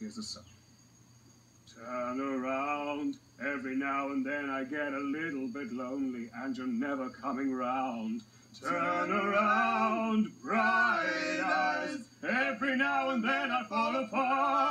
Here's the song. Turn around. Every now and then I get a little bit lonely and you're never coming round. Turn around, bright eyes. Every now and then I fall apart